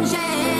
danger